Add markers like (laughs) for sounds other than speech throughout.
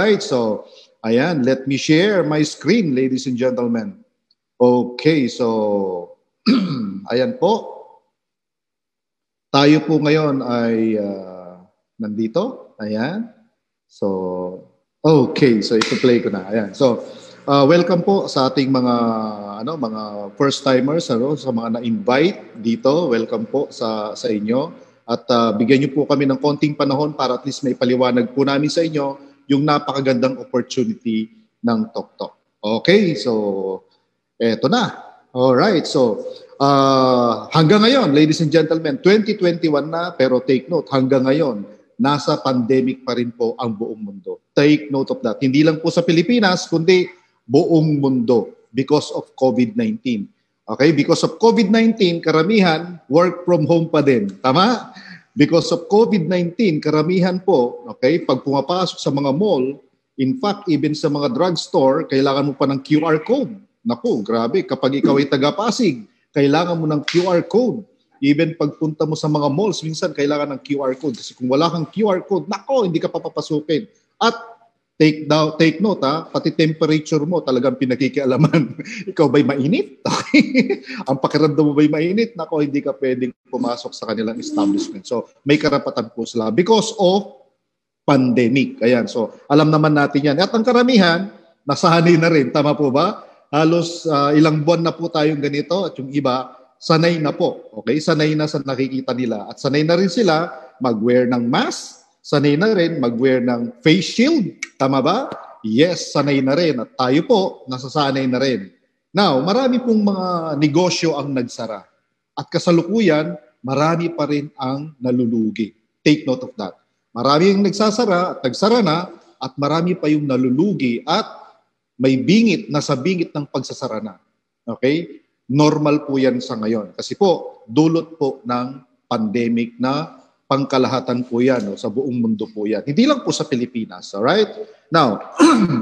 Right, so ayan, let me share my screen, ladies and gentlemen. Okay, so (clears throat) ayan po. Tayo po ngayon ay uh, nandito. Ayan. So, okay, so ito-play ko na. Ayan. So, uh, welcome po sa ating mga ano, mga first timers ano, sa mga na-invite dito. Welcome po sa sa inyo. At uh, bigyan niyo po kami ng konting panahon para at least may paliwanag po namin sa inyo yung napakagandang opportunity ng TokTok. Okay, so eto na. All right, so uh, hanggang ngayon, ladies and gentlemen, 2021 na, pero take note, hanggang ngayon, nasa pandemic pa rin po ang buong mundo. Take note of that. Hindi lang po sa Pilipinas, kundi buong mundo because of COVID-19. Okay, because of COVID-19, karamihan work from home pa din. Tama? Because of COVID-19, karamihan po, okay, pag pumapasok sa mga mall, in fact, even sa mga drugstore, kailangan mo pa ng QR code. Naku, grabe, kapag ikaw ay taga-Pasig, kailangan mo ng QR code. Even pagpunta mo sa mga malls, minsan kailangan ng QR code. Kasi kung wala kang QR code, nako, hindi ka papapasukin. At take down, take note ha, pati temperature mo talagang pinakikialaman. (laughs) Ikaw ba'y mainit? (laughs) Ang pakiramdam mo ba'y mainit? Nako, hindi ka pwedeng pumasok sa kanilang establishment. So, may karapatan po sila because of pandemic. Ayan, so alam naman natin yan. At ang karamihan, nasanay na rin. Tama po ba? Halos uh, ilang buwan na po tayong ganito at yung iba, sanay na po. Okay? Sanay na sa nakikita nila. At sanay na rin sila mag-wear ng mask, sanay na rin mag-wear ng face shield. Tama ba? Yes, sanay na rin. At tayo po, nasasanay na rin. Now, marami pong mga negosyo ang nagsara. At kasalukuyan, marami pa rin ang nalulugi. Take note of that. Marami yung nagsasara at nagsara na at marami pa yung nalulugi at may bingit na sa bingit ng pagsasara na. Okay? Normal po yan sa ngayon. Kasi po, dulot po ng pandemic na pangkalahatan po yan, no? sa buong mundo po yan. Hindi lang po sa Pilipinas, alright? Now,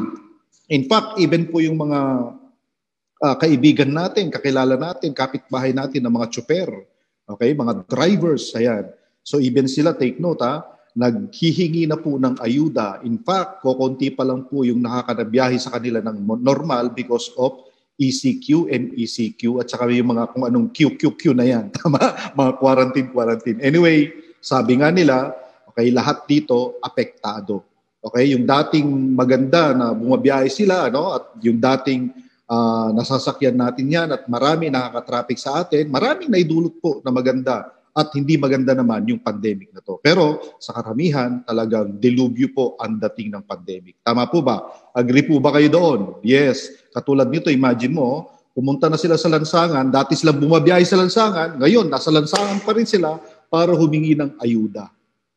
(clears throat) in fact, even po yung mga uh, kaibigan natin, kakilala natin, kapitbahay natin ng mga chopper, okay, mga drivers, ayan. So even sila, take note ha, naghihingi na po ng ayuda. In fact, kokonti pa lang po yung nakakanabiyahe sa kanila ng normal because of ECQ and ECQ at saka yung mga kung anong QQQ na yan. (laughs) Tama? mga quarantine, quarantine. Anyway, sabi nga nila, okay, lahat dito apektado. Okay, yung dating maganda na bumabiyahe sila, ano, at yung dating uh, nasasakyan natin yan at marami nakaka-traffic sa atin, maraming naidulot po na maganda at hindi maganda naman yung pandemic na to. Pero sa karamihan, talagang delubyo po ang dating ng pandemic. Tama po ba? Agree po ba kayo doon? Yes. Katulad nito, imagine mo, pumunta na sila sa lansangan, dati sila bumabiyahe sa lansangan, ngayon nasa lansangan pa rin sila, para humingi ng ayuda.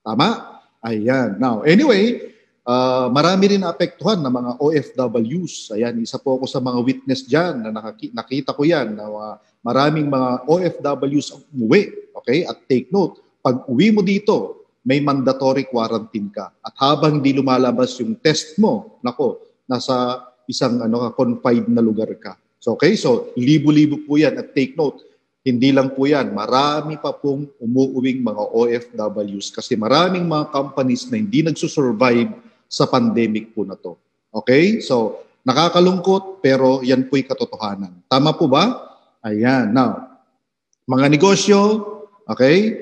Tama? Ayan. Now, anyway, uh, marami rin naapektuhan ng mga OFWs. Ayan, isa po ako sa mga witness dyan na nakaki- nakita ko yan na uh, maraming mga OFWs ang umuwi. Okay? At take note, pag uwi mo dito, may mandatory quarantine ka. At habang hindi lumalabas yung test mo, nako, nasa isang ano confined na lugar ka. So okay, so libo-libo po 'yan at take note, hindi lang po yan, marami pa pong umuuwing mga OFWs kasi maraming mga companies na hindi nagsusurvive sa pandemic po na to. Okay? So, nakakalungkot pero yan po'y katotohanan. Tama po ba? Ayan. Now, mga negosyo, okay,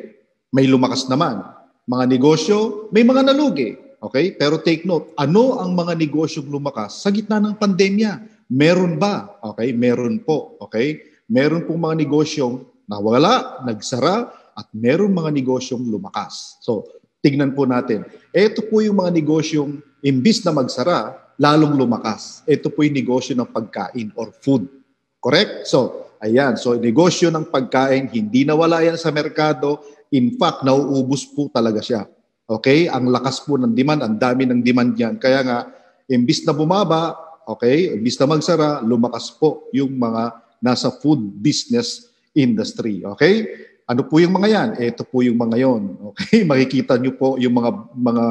may lumakas naman. Mga negosyo, may mga nalugi. Okay? Pero take note, ano ang mga negosyong lumakas sa gitna ng pandemya? Meron ba? Okay? Meron po. Okay? Meron pong mga negosyong nawala, nagsara, at meron mga negosyong lumakas. So, tignan po natin. Ito po yung mga negosyong imbis na magsara, lalong lumakas. Ito po yung negosyo ng pagkain or food. Correct? So, ayan. So, negosyo ng pagkain, hindi nawala yan sa merkado. In fact, nauubos po talaga siya. Okay? Ang lakas po ng demand, ang dami ng demand yan. Kaya nga, imbis na bumaba, okay, imbis na magsara, lumakas po yung mga nasa food business industry. Okay? Ano po yung mga yan? Ito po yung mga yon. Okay? (laughs) Makikita nyo po yung mga mga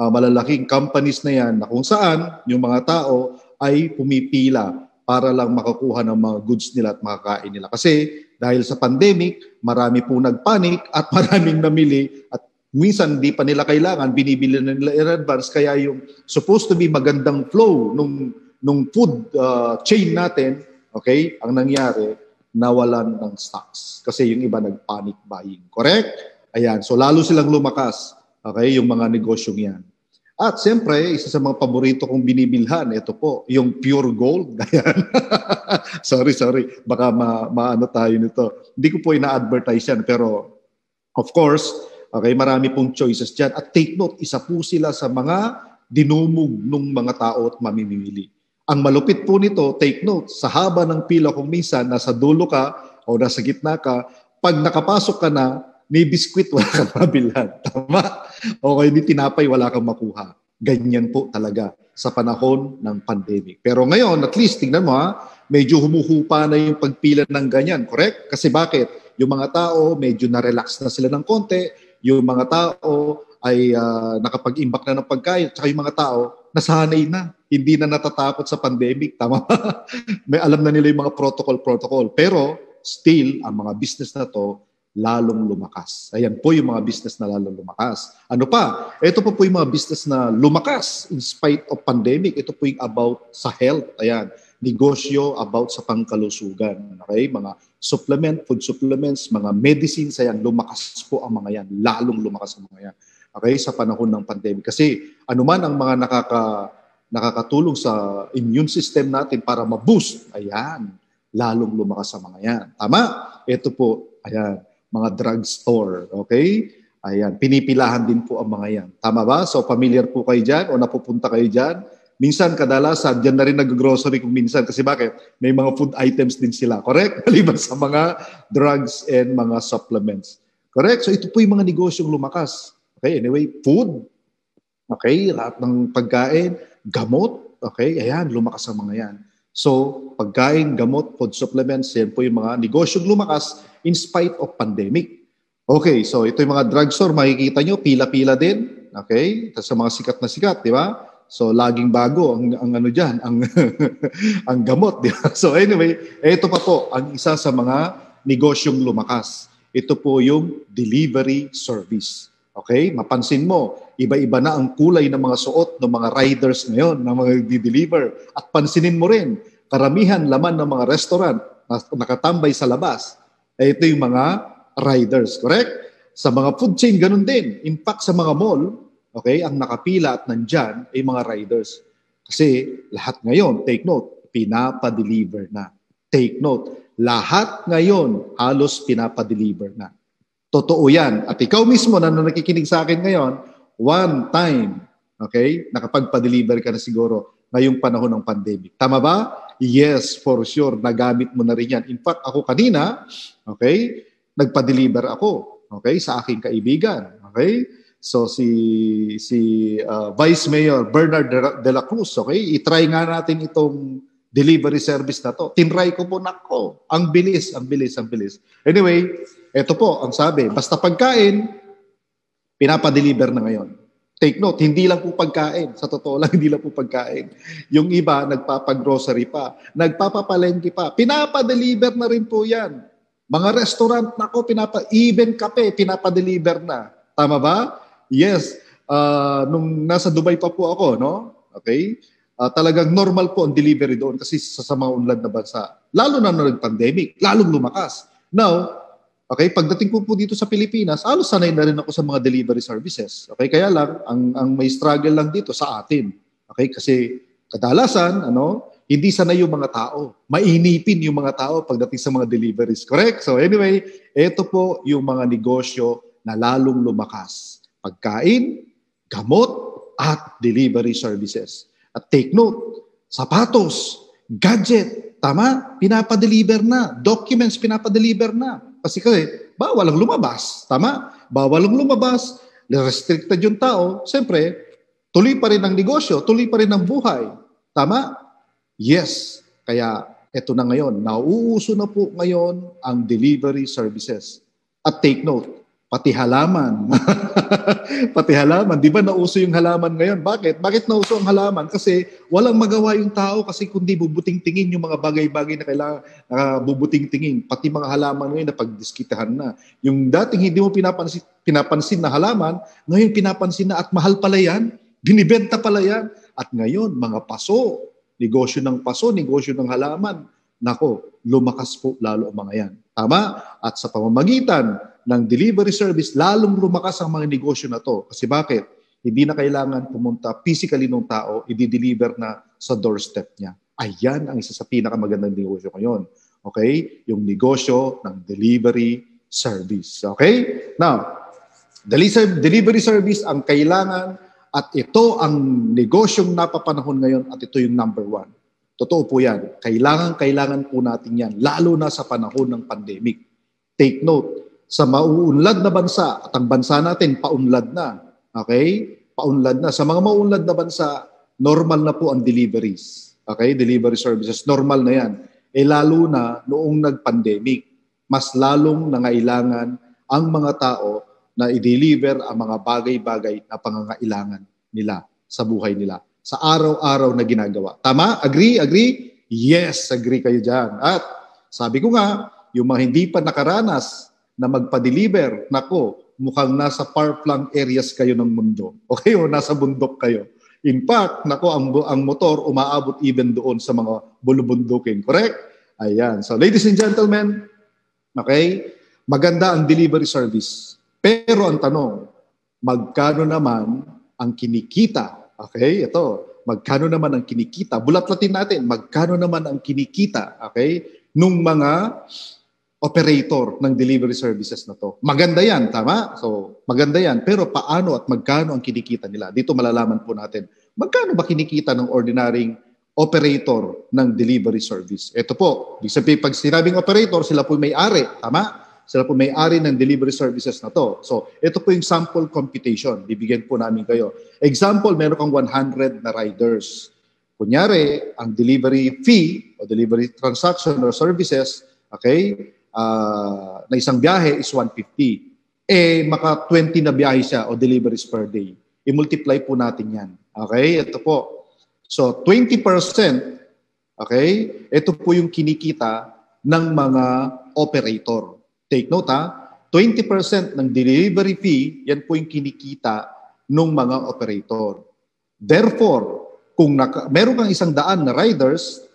uh, malalaking companies na yan na kung saan yung mga tao ay pumipila para lang makakuha ng mga goods nila at makakain nila. Kasi dahil sa pandemic, marami po nagpanik (laughs) at maraming namili at minsan hindi pa nila kailangan, binibili na nila in advance, kaya yung supposed to be magandang flow nung, nung food uh, chain natin, okay, ang nangyari, nawalan ng stocks. Kasi yung iba nag-panic buying. Correct? Ayan. So lalo silang lumakas. Okay? Yung mga negosyong yan. At siyempre, isa sa mga paborito kong binibilhan, ito po, yung pure gold. (laughs) (laughs) Sorry, sorry. Baka ma maano tayo nito. Hindi ko po ina-advertise yan. Pero, of course, okay, marami pong choices dyan. At take note, isa po sila sa mga dinumog ng mga tao at mamimili. Ang malupit po nito, take note, sa haba ng pila kung minsan, nasa dulo ka o nasa gitna ka, pag nakapasok ka na, may biskwit, (laughs) wala kang mabilhan. Tama? O kaya may tinapay, wala kang makuha. Ganyan po talaga sa panahon ng pandemic. Pero ngayon, at least, tingnan mo ha, medyo humuhupa na yung pagpila ng ganyan. Correct? Kasi bakit? Yung mga tao, medyo na-relax na sila ng konti. Yung mga tao ay uh, nakapag-imbak na ng pagkain. Tsaka yung mga tao, nasanay na. Hindi na natatakot sa pandemic. Tama? (laughs) May alam na nila yung mga protocol-protocol. Pero still, ang mga business na to, lalong lumakas. Ayan po yung mga business na lalong lumakas. Ano pa? Ito po po yung mga business na lumakas in spite of pandemic. Ito po yung about sa health. Ayan. Negosyo about sa pangkalusugan. Okay? Mga supplement, food supplements, mga medicines. Ayan, lumakas po ang mga yan. Lalong lumakas ang mga yan. Okay? Sa panahon ng pandemic. Kasi anuman ang mga nakaka nakakatulong sa immune system natin para ma-boost. Ayan, lalong lumakas sa mga yan. Tama? Ito po, ayan, mga drugstore. Okay? Ayan, pinipilahan din po ang mga yan. Tama ba? So familiar po kayo dyan o napupunta kayo dyan. Minsan, kadalasan, dyan na rin nag-grocery kung minsan. Kasi bakit? May mga food items din sila. Correct? (laughs) Maliban sa mga drugs and mga supplements. Correct? So ito po yung mga negosyong lumakas. Okay, anyway, food. Okay, lahat ng pagkain, gamot. Okay, ayan, lumakas ang mga yan. So, pagkain, gamot, food supplements, yan po yung mga negosyong lumakas in spite of pandemic. Okay, so ito yung mga drugstore, makikita nyo, pila-pila din. Okay, sa mga sikat na sikat, di ba? So, laging bago ang, ang ano dyan, ang, (laughs) ang gamot. Di ba? (laughs) So, anyway, ito pa po, ang isa sa mga negosyong lumakas. Ito po yung delivery service. Okay? Mapansin mo, iba-iba na ang kulay ng mga suot ng mga riders ngayon, ng mga di-deliver. At pansinin mo rin, karamihan laman ng mga restaurant na nakatambay sa labas, ay ito yung mga riders, correct? Sa mga food chain, ganun din. In fact, sa mga mall, okay, ang nakapila at nandyan ay mga riders. Kasi lahat ngayon, take note, pinapa-deliver na. Take note, lahat ngayon halos pinapa-deliver na. Totoo yan. At ikaw mismo na nakikinig sa akin ngayon, one time, okay, nakapagpa-deliver ka na siguro ngayong panahon ng pandemic. Tama ba? Yes, for sure. Nagamit mo na rin yan. In fact, ako kanina, okay, nagpa-deliver ako, okay, sa aking kaibigan. Okay? So si si uh, Vice Mayor Bernard de la Cruz, okay? I-try nga natin itong delivery service na to. Tinry ko po nako. Ang bilis, ang bilis, ang bilis. Anyway, ito po, ang sabi, basta pagkain, pinapadeliver na ngayon. Take note, hindi lang po pagkain. Sa totoo lang, (laughs) hindi lang po pagkain. Yung iba, nagpapagrocery pa, nagpapapalengke pa. Pinapadeliver na rin po yan. Mga restaurant, nako, pinapa, even kape, pinapadeliver na. Tama ba? Yes. Uh, nung nasa Dubai pa po ako, no? Okay? Uh, talagang normal po ang delivery doon kasi sa, sa mga unlad na bansa. Lalo na nung pandemic, lalong lumakas. Now, Okay, pagdating ko po dito sa Pilipinas, halos sanay na rin ako sa mga delivery services. Okay, kaya lang ang ang may struggle lang dito sa atin. Okay, kasi kadalasan ano, hindi sanay yung mga tao. Mainipin yung mga tao pagdating sa mga deliveries. Correct? So anyway, ito po yung mga negosyo na lalong lumakas. Pagkain, gamot, at delivery services. At take note, sapatos, gadget, tama? Pinapadeliver na. Documents, pinapadeliver na kasi kasi bawal ang lumabas. Tama? Bawal ang lumabas. Restricted yung tao. Siyempre, tuloy pa rin ang negosyo, tuloy pa rin ang buhay. Tama? Yes. Kaya eto na ngayon, nauuso na po ngayon ang delivery services. At take note, pati halaman. (laughs) pati halaman. Di ba nauso yung halaman ngayon? Bakit? Bakit nauso ang halaman? Kasi walang magawa yung tao kasi kundi bubuting tingin yung mga bagay-bagay na kailangan uh, bubuting tingin. Pati mga halaman ngayon na pagdiskitahan na. Yung dating hindi mo pinapansin, pinapansin na halaman, ngayon pinapansin na at mahal pala yan. Binibenta pala yan. At ngayon, mga paso, negosyo ng paso, negosyo ng halaman. Nako, lumakas po lalo ang mga yan. Tama? At sa pamamagitan ng delivery service, lalong lumakas ang mga negosyo na to. Kasi bakit? Hindi na kailangan pumunta physically ng tao, i-deliver na sa doorstep niya. Ayan ang isa sa pinakamagandang negosyo ngayon. Okay? Yung negosyo ng delivery service. Okay? Now, delivery service ang kailangan at ito ang negosyong napapanahon ngayon at ito yung number one. Totoo po yan. Kailangan-kailangan po natin yan, lalo na sa panahon ng pandemic. Take note, sa mauunlad na bansa, at ang bansa natin, paunlad na. Okay? Paunlad na. Sa mga mauunlad na bansa, normal na po ang deliveries. Okay? Delivery services, normal na yan. Eh lalo na noong nag-pandemic, mas lalong nangailangan ang mga tao na i-deliver ang mga bagay-bagay na pangangailangan nila sa buhay nila sa araw-araw na ginagawa. Tama? Agree? Agree? Yes, agree kayo dyan. At sabi ko nga, yung mga hindi pa nakaranas na magpa-deliver, nako, mukhang nasa far-flung areas kayo ng mundo. (laughs) Okay? O nasa bundok kayo. In fact, nako, ang, ang motor umaabot even doon sa mga bulubundukin. Correct? Ayan. So, ladies and gentlemen, okay, maganda ang delivery service. Pero ang tanong, magkano naman ang kinikita Okay, ito. Magkano naman ang kinikita? Bulat-latin natin, magkano naman ang kinikita, okay, nung mga operator ng delivery services na to. Maganda yan, tama? So, maganda yan. Pero paano at magkano ang kinikita nila? Dito malalaman po natin, magkano ba kinikita ng ordinaryong operator ng delivery service? Ito po, ibig sabihin, pag sinabing operator, sila po may-ari, tama? Sila po may-ari ng delivery services na to. So, ito po yung sample computation. Bibigyan po namin kayo. Example, meron kang 100 na riders. Kunyari, ang delivery fee o delivery transaction or services, okay, uh, na isang biyahe is 150. Eh, maka 20 na biyahe siya o deliveries per day. I-multiply po natin yan. Okay, ito po. So, 20%, okay, ito po yung kinikita ng mga operator. Take note ha, 20% ng delivery fee, yan po yung kinikita ng mga operator. Therefore, kung naka, meron kang isang daan na riders,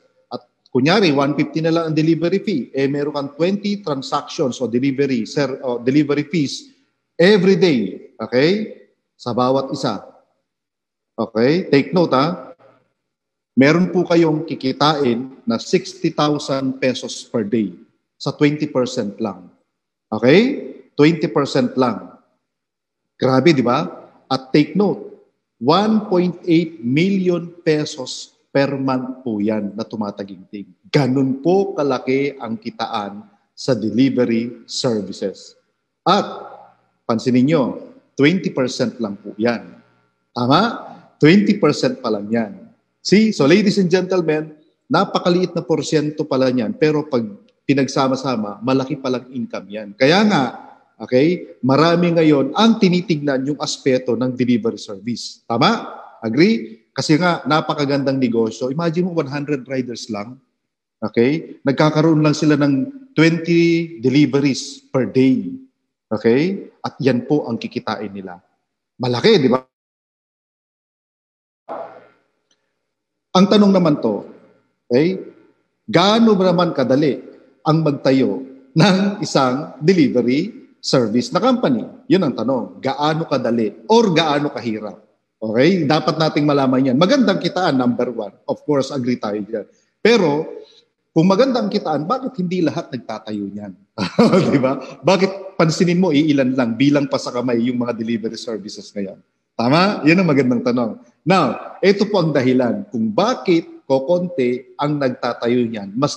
kunyari 150 na lang ang delivery fee, eh meron kang 20 transactions o delivery, sir, o delivery fees every day. Okay? Sa bawat isa. Okay? Take note ha. Meron po kayong kikitain na 60,000 pesos per day sa 20% lang. Okay? 20% lang. Grabe, di ba? At take note, 1.8 million pesos per month po yan na tumataginting. Ganun po kalaki ang kitaan sa delivery services. At, pansinin nyo, 20% lang po yan. Tama? 20% pa lang yan. See? So ladies and gentlemen, napakaliit na porsyento pala niyan. Pero pag pinagsama-sama, malaki palang income yan. Kaya nga, okay, marami ngayon ang tinitignan yung aspeto ng delivery service. Tama? Agree? Kasi nga, napakagandang negosyo. Imagine mo, 100 riders lang. Okay? Nagkakaroon lang sila ng 20 deliveries per day. Okay? At yan po ang kikitain nila. Malaki, di ba? Ang tanong naman to, okay, gaano naman kadali ang magtayo ng isang delivery service na company? Yun ang tanong. Gaano kadali or gaano kahirap? Okay? Dapat nating malaman yan. Magandang kitaan, number one. Of course, agree tayo dyan. Pero, kung magandang kitaan, bakit hindi lahat nagtatayo niyan? (laughs) Di ba? Bakit pansinin mo, iilan lang, bilang pa sa kamay yung mga delivery services ngayon? Tama? Yan ang magandang tanong. Now, ito po ang dahilan kung bakit kokonti ang nagtatayo niyan, mas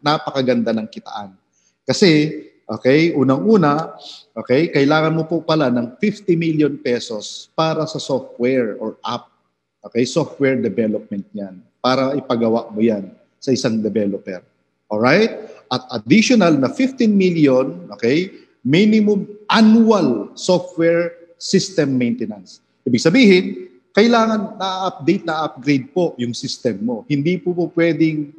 napakaganda ng kitaan. Kasi, okay, unang-una, okay, kailangan mo po pala ng 50 million pesos para sa software or app. Okay, software development niyan para ipagawa mo yan sa isang developer. Alright? At additional na 15 million, okay, minimum annual software system maintenance. Ibig sabihin, kailangan na-update, na-upgrade po yung system mo. Hindi po po pwedeng,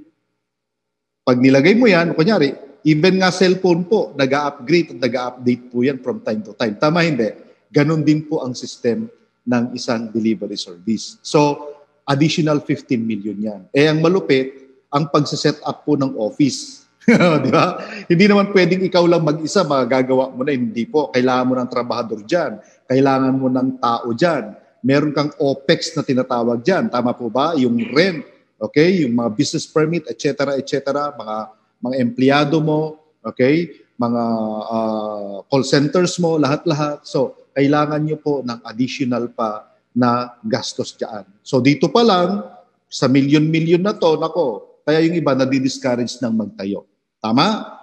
pag nilagay mo yan, kunyari, even nga cellphone po, nag-upgrade at nag-update po yan from time to time. Tama hindi? Ganon din po ang system ng isang delivery service. So, additional 15 million yan. Eh, ang malupit, ang pagsiset up po ng office. (laughs) di ba? Hindi naman pwedeng ikaw lang mag-isa, magagawa mo na. Hindi po. Kailangan mo ng trabahador dyan. Kailangan mo ng tao dyan. Meron kang OPEX na tinatawag dyan. Tama po ba? Yung rent, okay? Yung mga business permit, etc., etc., mga, mga empleyado mo, okay? Mga uh, call centers mo, lahat-lahat. So, kailangan nyo po ng additional pa na gastos dyan. So, dito pa lang, sa milyon-milyon na to, nako, kaya yung iba nadi-discourage ng magtayo. Tama?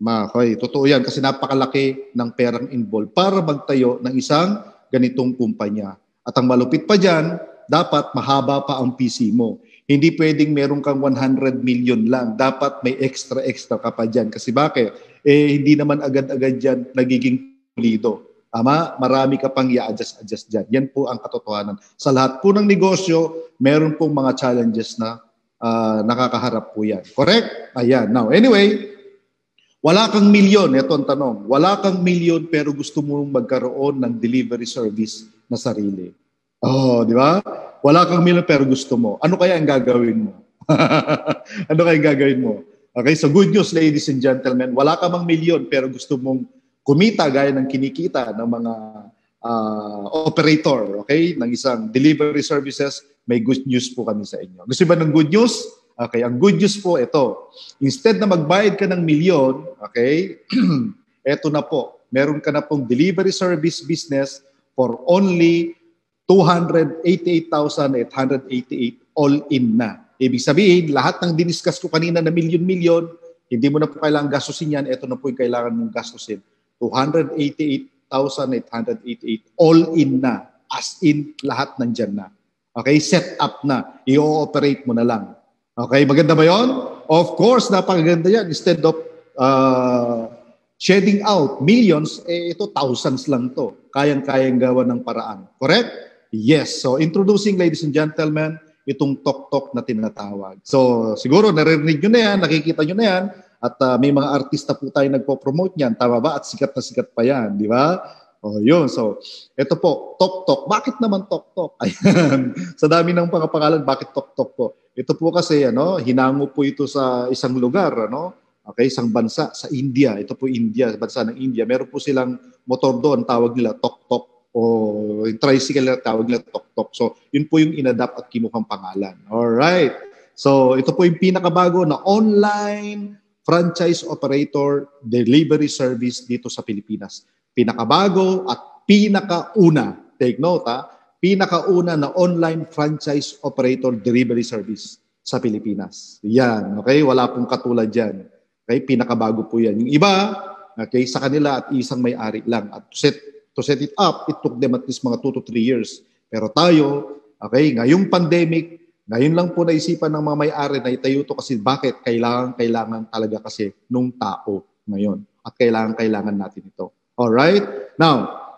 Ma, okay, totoo yan kasi napakalaki ng perang involved para magtayo ng isang ganitong kumpanya. At ang malupit pa dyan, dapat mahaba pa ang PC mo. Hindi pwedeng meron kang 100 million lang. Dapat may extra-extra ka pa dyan. Kasi bakit? Eh, hindi naman agad-agad dyan nagiging pulido. Tama? Marami ka pang i-adjust-adjust dyan. Yan po ang katotohanan. Sa lahat po ng negosyo, meron pong mga challenges na uh, nakakaharap po yan. Correct? Ayan. Now, anyway, wala kang milyon, ito ang tanong. Wala kang milyon pero gusto mong magkaroon ng delivery service na sarili. Oh, di ba? Wala kang milyon pero gusto mo. Ano kaya ang gagawin mo? (laughs) ano kaya ang gagawin mo? Okay, so good news ladies and gentlemen, wala ka mang milyon pero gusto mong kumita gaya ng kinikita ng mga uh, operator, okay, ng isang delivery services, may good news po kami sa inyo. Gusto ba ng good news? Okay, ang good news po ito. Instead na magbayad ka ng milyon, okay, (clears throat) eto na po. Meron ka na pong delivery service business for only 288,888 all in na. Ibig sabihin, lahat ng diniscuss ko kanina na milyon-milyon, hindi mo na po kailangan gastusin yan, ito na po yung kailangan mong gastusin. 288,888 all in na. As in, lahat nandyan na. Okay, set up na. I-ooperate mo na lang. Okay, maganda ba yon? Of course, napakaganda yan. Instead of uh, shedding out millions, eh, ito thousands lang to. Kayang-kayang gawa ng paraan. Correct? Yes. So, introducing, ladies and gentlemen, itong tok-tok na tinatawag. So, siguro naririnig nyo na yan, nakikita nyo na yan, at uh, may mga artista po tayo nagpo-promote niyan, tama ba? At sikat na sikat pa yan, di ba? Oh, yun. So, ito po, Tok Tok. Bakit naman Tok Tok? (laughs) Ayan. sa dami ng pangapangalan, bakit Tok Tok po? Ito po kasi, ano, hinango po ito sa isang lugar, ano? Okay, isang bansa sa India. Ito po India, bansa ng India. Meron po silang motor doon, tawag nila Tok Tok o tricycle na tawag nila Tok Tok. So, yun po yung inadapt at kinuhang pangalan. All right. So, ito po yung pinakabago na online franchise operator delivery service dito sa Pilipinas pinakabago at pinakauna, take note ha, pinakauna na online franchise operator delivery service sa Pilipinas. Yan, okay? Wala pong katulad dyan. Okay? Pinakabago po yan. Yung iba, okay, sa kanila at isang may-ari lang. At set, to set it up, it took them at least mga 2 to 3 years. Pero tayo, okay, ngayong pandemic, ngayon lang po naisipan ng mga may-ari na itayo to kasi bakit? Kailangan, kailangan talaga kasi nung tao ngayon. At kailangan, kailangan natin ito. All right? Now,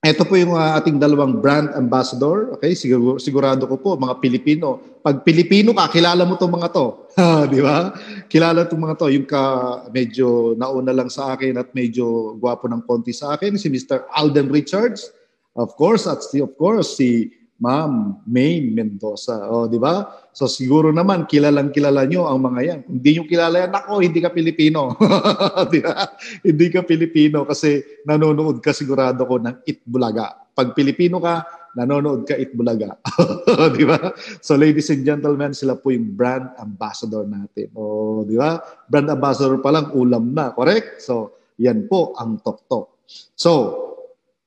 ito po yung uh, ating dalawang brand ambassador. Okay, Sigur, sigurado ko po, mga Pilipino. Pag Pilipino ka, kilala mo itong mga to. (laughs) Di ba? Kilala itong mga to. Yung ka medyo nauna lang sa akin at medyo gwapo ng konti sa akin, si Mr. Alden Richards. Of course, at si, of course, si Ma'am Maine Mendoza. O, oh, di ba? So siguro naman, kilalang kilala nyo ang mga yan. Kung hindi nyo kilala yan, ako, hindi ka Pilipino. (laughs) di ba? Hindi ka Pilipino kasi nanonood ka sigurado ko ng Itbulaga. Pag Pilipino ka, nanonood ka Itbulaga. (laughs) di ba? So ladies and gentlemen, sila po yung brand ambassador natin. O, di ba? Brand ambassador pa lang, ulam na. Correct? So, yan po ang Tok So,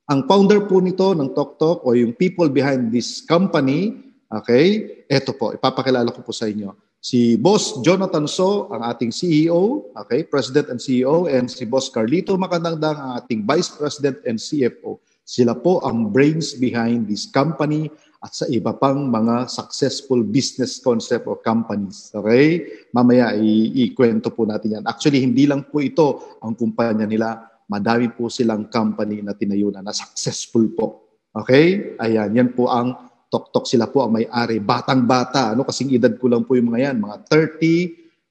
ang founder po nito ng TokTok o yung people behind this company, okay, eto po, ipapakilala ko po sa inyo. Si Boss Jonathan So, ang ating CEO, okay, President and CEO, and si Boss Carlito Makandangdang, ang ating Vice President and CFO. Sila po ang brains behind this company at sa iba pang mga successful business concept or companies. Okay? Mamaya i- ikwento po natin yan. Actually, hindi lang po ito ang kumpanya nila madami po silang company na tinayo na, na successful po. Okay? Ayan, yan po ang tok-tok sila po ang may-ari. Batang-bata, ano kasing edad ko lang po yung mga yan, mga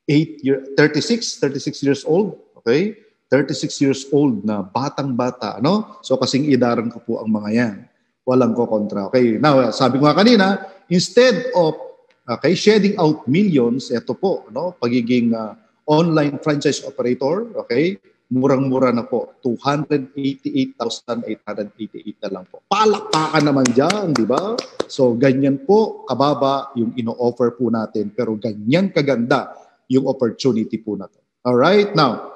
38 year 36, 36 years old. Okay? 36 years old na batang-bata, ano? So kasing edaran ko po ang mga yan. Walang ko kontra. Okay, now sabi ko nga kanina, instead of okay, shedding out millions, ito po, no, pagiging uh, online franchise operator, okay, murang-mura na po. 288,888 na lang po. Palakpakan naman dyan, di ba? So, ganyan po kababa yung ino-offer po natin. Pero ganyan kaganda yung opportunity po na to. Alright? Now,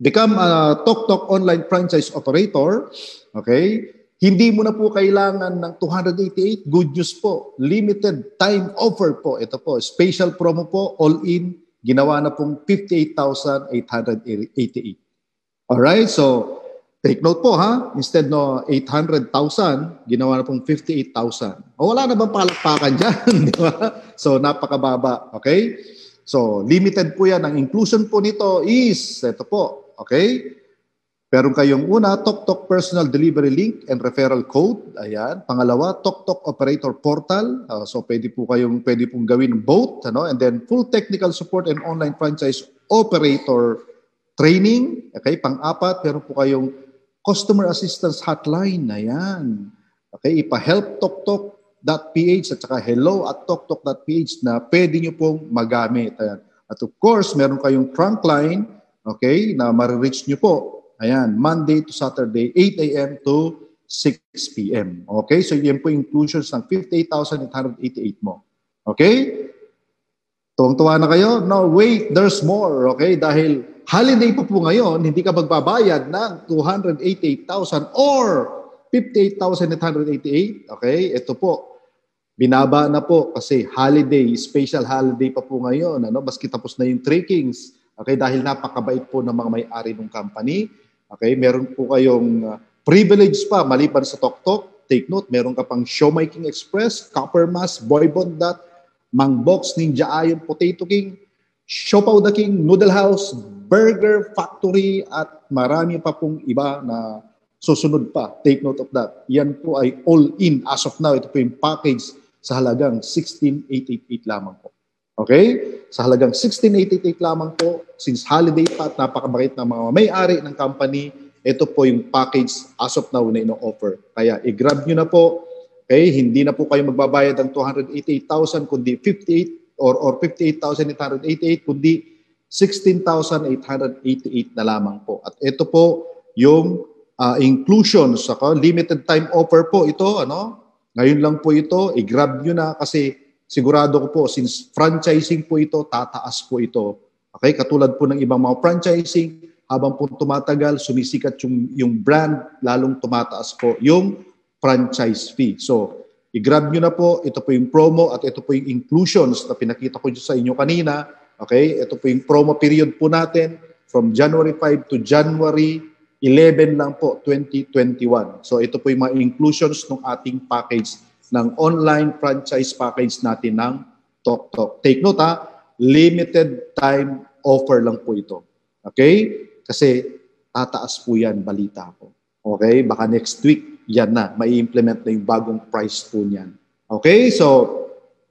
become a TokTok online franchise operator. Okay? Hindi mo na po kailangan ng 288. Good news po. Limited time offer po. Ito po. Special promo po. All in. Ginawa na pong 58,888. Alright? So, take note po ha. Instead no 800,000, ginawa na pong 58,000. O wala na bang palakpakan (laughs) dyan? Di ba? So, napakababa. Okay? So, limited po yan. Ang inclusion po nito is, ito po, okay? Meron kayong una, TokTok Personal Delivery Link and Referral Code. Ayan. Pangalawa, TokTok Operator Portal. Uh, so pwede po kayong pwede pong gawin both. Ano? And then full technical support and online franchise operator training. Okay. Pang-apat, meron po kayong customer assistance hotline. Ayan. Okay. Ipa-help TokTok.ph at saka hello at TokTok.ph na pwede nyo pong magamit. Ayan. At of course, meron kayong trunk line okay, na marireach nyo po Ayan, Monday to Saturday, 8 a.m. to 6 p.m. Okay? So yan po inclusions ng 58,888 mo. Okay? Tuwang-tuwa na kayo? No, wait, there's more. Okay? Dahil holiday pa po ngayon, hindi ka magbabayad ng 288,000 or 58,888. Okay? Ito po. Binaba na po kasi holiday, special holiday pa po ngayon. Ano? Baski tapos na yung trekings. Okay? Dahil napakabait po ng mga may-ari ng company Okay, meron po kayong uh, privilege pa maliban sa TokTok. Take note, meron ka pang Showmaking Express, Copper Mass, Boy Bondat, Mang Box, Ninja Iron, Potato King, Siopaw the King, Noodle House, Burger Factory, at marami pa pong iba na susunod pa. Take note of that. Yan po ay all-in as of now. Ito po yung package sa halagang 16,888 lamang po. Okay? Sa halagang 1688 lamang po, since holiday pa at napakabait ng mga may-ari ng company, ito po yung package as of now na ino-offer. Kaya i-grab nyo na po. Okay? Hindi na po kayo magbabayad ng 288,000 kundi 58 or, or 58,888 kundi 16,888 na lamang po. At ito po yung uh, inclusion sa limited time offer po ito. Ano? Ngayon lang po ito, i-grab nyo na kasi sigurado ko po, since franchising po ito, tataas po ito. Okay, katulad po ng ibang mga franchising, habang po tumatagal, sumisikat yung, yung brand, lalong tumataas po yung franchise fee. So, i-grab nyo na po, ito po yung promo at ito po yung inclusions na pinakita ko sa inyo kanina. Okay, ito po yung promo period po natin from January 5 to January 11 lang po, 2021. So, ito po yung mga inclusions ng ating package ng online franchise package natin ng TokTok. Take note ha, limited time offer lang po ito. Okay? Kasi tataas po yan, balita ko. Okay? Baka next week, yan na. May implement na yung bagong price po niyan. Okay? So,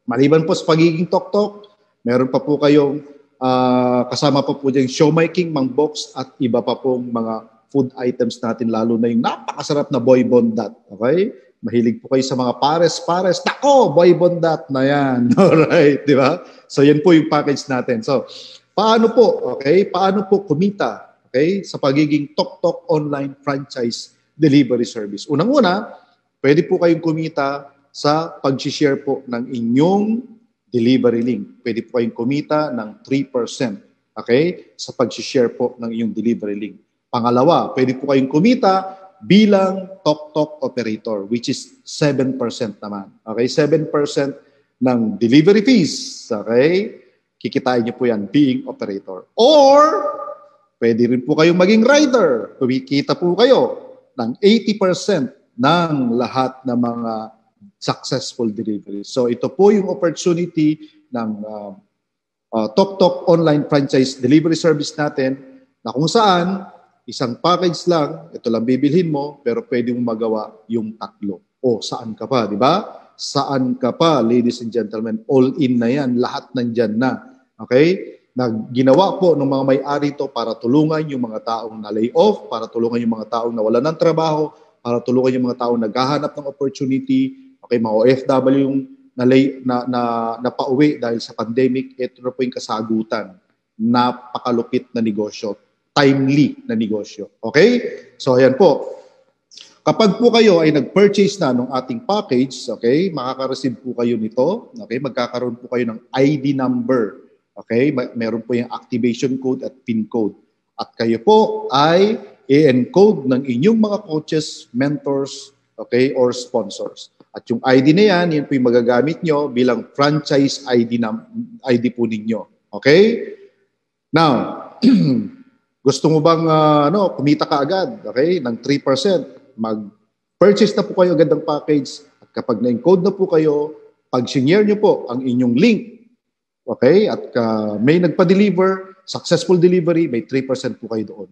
maliban po sa pagiging TokTok, meron pa po kayong uh, kasama pa po dyan show making, mang box, at iba pa pong mga food items natin, lalo na yung napakasarap na boy bondat. Okay? Mahilig po kayo sa mga pares-pares. Nako, boy bondat na yan. (laughs) Alright, di ba? So yan po yung package natin. So, paano po, okay? Paano po kumita, okay? Sa pagiging Tok online franchise delivery service. Unang-una, pwede po kayong kumita sa pag-share po ng inyong delivery link. Pwede po kayong kumita ng 3%, okay? Sa pag-share po ng inyong delivery link. Pangalawa, pwede po kayong kumita bilang tok-tok operator, which is 7% naman. Okay, 7% ng delivery fees. Okay, kikitain niyo po yan being operator. Or, pwede rin po kayong maging rider. Kumikita po kayo ng 80% ng lahat ng mga successful delivery. So ito po yung opportunity ng uh, uh, Tok Tok online franchise delivery service natin na kung saan isang package lang, ito lang bibilhin mo, pero pwede mong magawa yung tatlo. O, saan ka pa, di ba? Saan ka pa, ladies and gentlemen? All in na yan. Lahat nandyan na. Okay? Na ginawa po ng mga may-ari to para tulungan yung mga taong na lay off, para tulungan yung mga taong nawala ng trabaho, para tulungan yung mga taong naghahanap ng opportunity, okay, mga OFW yung na, na, na, na pauwi dahil sa pandemic, ito na po yung kasagutan. Napakalupit na negosyo. Timely na negosyo. Okay? So, ayan po. Kapag po kayo ay nag-purchase na ng ating package, okay, makaka-receive po kayo nito. Okay, magkakaroon po kayo ng ID number. Okay, meron po yung activation code at PIN code. At kayo po ay i-encode ng inyong mga coaches, mentors, okay, or sponsors. At yung ID na yan, yan po yung magagamit nyo bilang franchise ID, na, ID po ninyo. Okay? Now, (clears throat) gusto mo bang uh, ano, kumita ka agad, okay, ng 3%? mag-purchase na po kayo agad ng package at kapag na-encode na po kayo, pag sinare nyo po ang inyong link, okay, at uh, may nagpa-deliver, successful delivery, may 3% po kayo doon.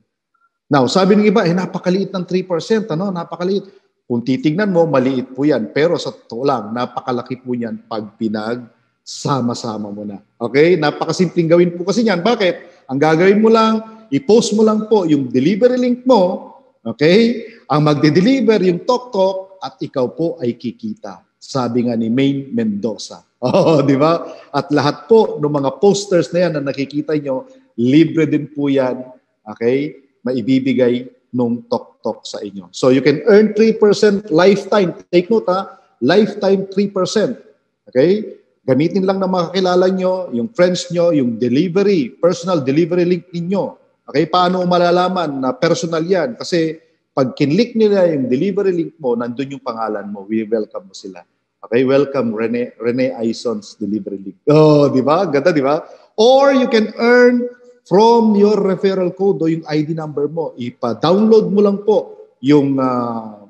Now, sabi ng iba, eh, napakaliit ng 3%, ano, napakaliit. Kung titignan mo, maliit po yan. Pero sa totoo lang, napakalaki po yan pag pinag sama-sama mo na. Okay? Napakasimpleng gawin po kasi yan. Bakit? Ang gagawin mo lang, i-post mo lang po yung delivery link mo, okay? Ang magde-deliver yung tok-tok at ikaw po ay kikita. Sabi nga ni Maine Mendoza. (laughs) Oh, di ba? At lahat po ng mga posters na yan na nakikita nyo, libre din po yan. Okay? Maibibigay nung tok-tok sa inyo. So you can earn 3% lifetime. Take note ha, lifetime 3%. Okay? Gamitin lang ng mga kakilala nyo, yung friends nyo, yung delivery, personal delivery link ninyo. Okay, paano malalaman na personal yan? Kasi pag kinlik nila yung delivery link mo, nandun yung pangalan mo, we welcome mo sila. Okay, welcome Rene, Rene Aison's delivery link. Oh, di ba? Ganda, di ba? Or you can earn from your referral code o yung ID number mo. Ipa-download mo lang po yung uh,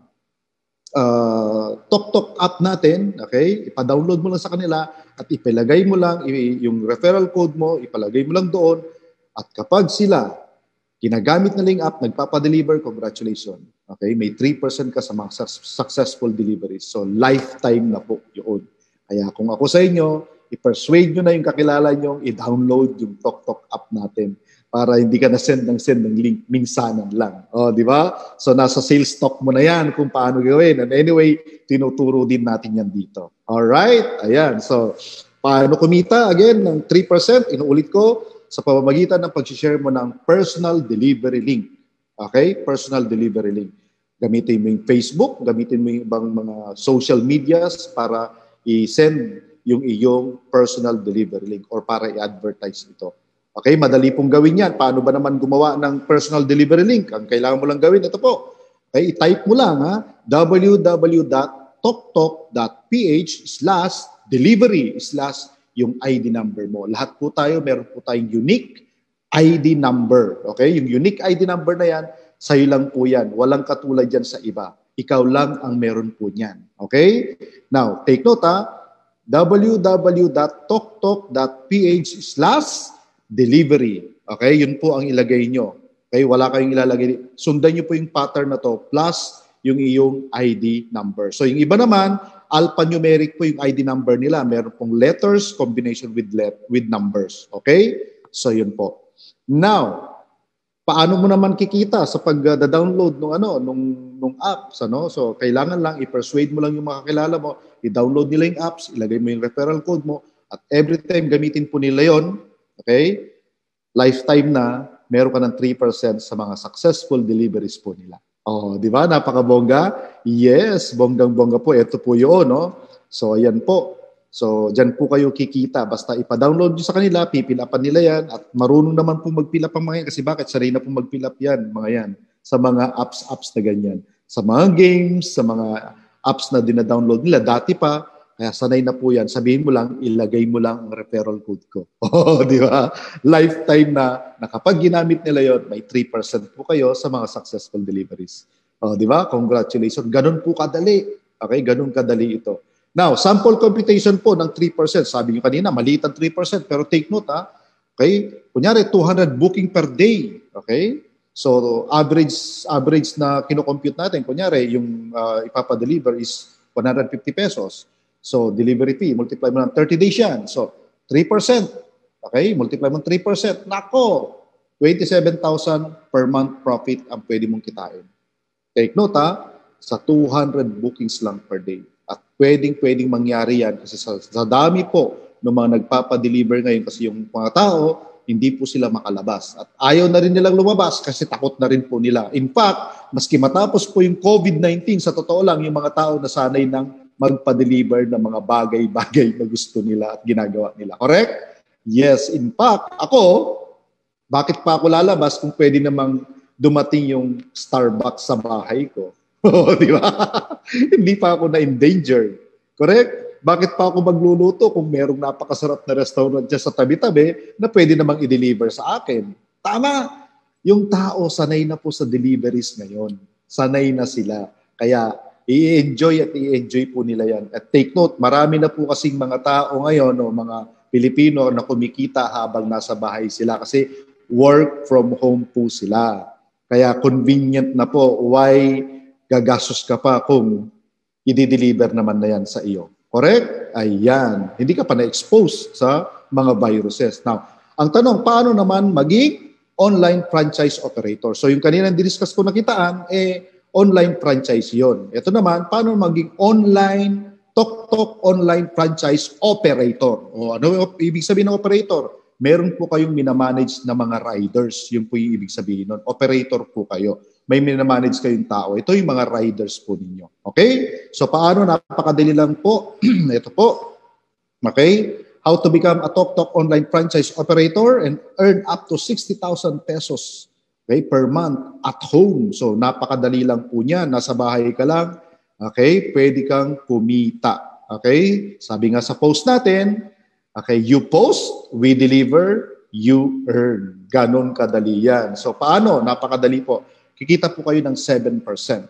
uh, TokTok app natin, okay? Ipa-download mo lang sa kanila at ipilagay mo lang yung referral code mo, ipalagay mo lang doon at kapag sila Ginagamit na link app, nagpapadeliver, congratulations. Okay, may 3% ka sa mga successful deliveries. So, lifetime na po yun. Kaya kung ako sa inyo, i-persuade nyo na yung kakilala nyo, i-download yung TokTok app natin para hindi ka na-send ng send ng link minsanan lang. Oh, di ba? So nasa sales talk mo na yan kung paano gawin. And anyway, tinuturo din natin yan dito. All right? Ayan. So, paano kumita? Again, ng 3%. Inuulit ko, sa pamamagitan ng pag-share mo ng personal delivery link. Okay? Personal delivery link. Gamitin mo yung Facebook, gamitin mo yung ibang mga social medias para i-send yung iyong personal delivery link or para i-advertise ito. Okay, madali pong gawin yan. Paano ba naman gumawa ng personal delivery link? Ang kailangan mo lang gawin, ito po. Okay, i-type mo lang ha, www.toktok.ph slash delivery slash yung ID number mo. Lahat po tayo, meron po tayong unique ID number. Okay? Yung unique ID number na yan, sa'yo lang po yan. Walang katulad yan sa iba. Ikaw lang ang meron po niyan. Okay? Now, take note ha, www.toktok.ph slash delivery. Okay? Yun po ang ilagay nyo. Okay? Wala kayong ilalagay. Sundan nyo po yung pattern na to plus yung iyong ID number. So yung iba naman, alphanumeric po yung ID number nila. Meron pong letters combination with let with numbers. Okay? So yun po. Now, paano mo naman kikita sa pag-download ng ano nung nung apps ano? So kailangan lang i-persuade mo lang yung mga kakilala mo, i-download nila yung apps, ilagay mo yung referral code mo at every time gamitin po nila 'yon, okay? Lifetime na meron ka ng 3% sa mga successful deliveries po nila. Oh, di ba? Napakabongga. Yes, bonggang-bongga po. Ito po 'yon, no? So, ayan po. So, diyan po kayo kikita. Basta ipa-download nyo sa kanila, pipilapan nila yan. At marunong naman po magpilap ang mga yan. Kasi bakit? Sanay na po magpilap yan, mga yan. Sa mga apps-apps na ganyan. Sa mga games, sa mga apps na dina-download nila. Dati pa, kaya sanay na po yan. Sabihin mo lang, ilagay mo lang ang referral code ko. (laughs) Oh, di ba? Lifetime na, na kapag ginamit nila yon may 3% po kayo sa mga successful deliveries. Oh, di ba? Congratulations. Ganun po kadali. Okay, ganun kadali ito. Now, sample computation po ng 3%. Sabi niyo kanina, maliit ang 3%. Pero take note ha. Okay? Kunyari, 200 booking per day. Okay? So average average na kino-compute natin, kunyari yung uh, ipapa-deliver is 150 pesos. So delivery fee, multiply mo ng 30 days yan. So 3%. Okay, multiply mo 3%. Nako, 27,000 per month profit ang pwede mong kitain. Take note ha, sa 200 bookings lang per day. At pwedeng pwedeng mangyari yan kasi sa, sa dami po ng mga nagpapa-deliver ngayon kasi yung mga tao hindi po sila makalabas. At ayaw na rin nilang lumabas kasi takot na rin po nila. In fact, maski matapos po yung COVID-19, sa totoo lang, yung mga tao na sanay nang magpa-deliver ng mga bagay-bagay na gusto nila at ginagawa nila. Correct? Yes. In fact, ako, bakit pa ako lalabas kung pwede namang dumating yung Starbucks sa bahay ko? (laughs) Di ba? Hindi pa ako na-endanger. Correct? bakit pa ako magluluto kung merong napakasarap na restaurant dyan sa tabi-tabi na pwede namang i-deliver sa akin? Tama. Yung tao sanay na po sa deliveries ngayon. Sanay na sila. Kaya i-enjoy at i-enjoy po nila yan. At take note, marami na po kasing mga tao ngayon o mga Pilipino na kumikita habang nasa bahay sila kasi work from home po sila. Kaya convenient na po. Why gagastos ka pa kung i-deliver naman na yan sa iyo? Correct? Ayan. Hindi ka pa na-expose sa mga viruses. Now, ang tanong, paano naman maging online franchise operator? So yung kanina diniscuss ko nakitaan, eh, online franchise yon. Ito naman, paano maging online, tok-tok online franchise operator? O ano ibig sabihin ng operator? Meron po kayong minamanage na mga riders. Yun po yung ibig sabihin nun. Operator po kayo may minamanage kayong tao. Ito yung mga riders po ninyo. Okay? So paano? Napakadali lang po. (clears throat) Ito po. Okay? How to become a Tok Tok online franchise operator and earn up to 60,000 pesos okay, per month at home. So napakadali lang po niya. Nasa bahay ka lang. Okay? Pwede kang kumita. Okay? Sabi nga sa post natin, okay, you post, we deliver, you earn. Ganon kadali yan. So paano? Napakadali po kikita po kayo ng 7%.